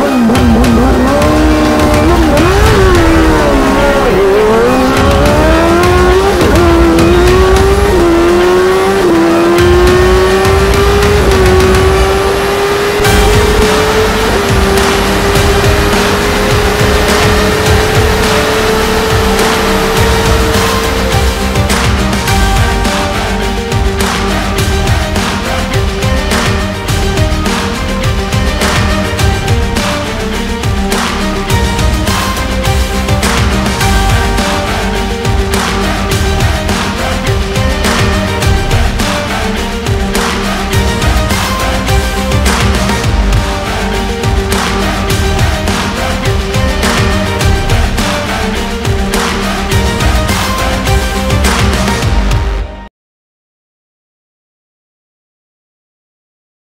bum, bum.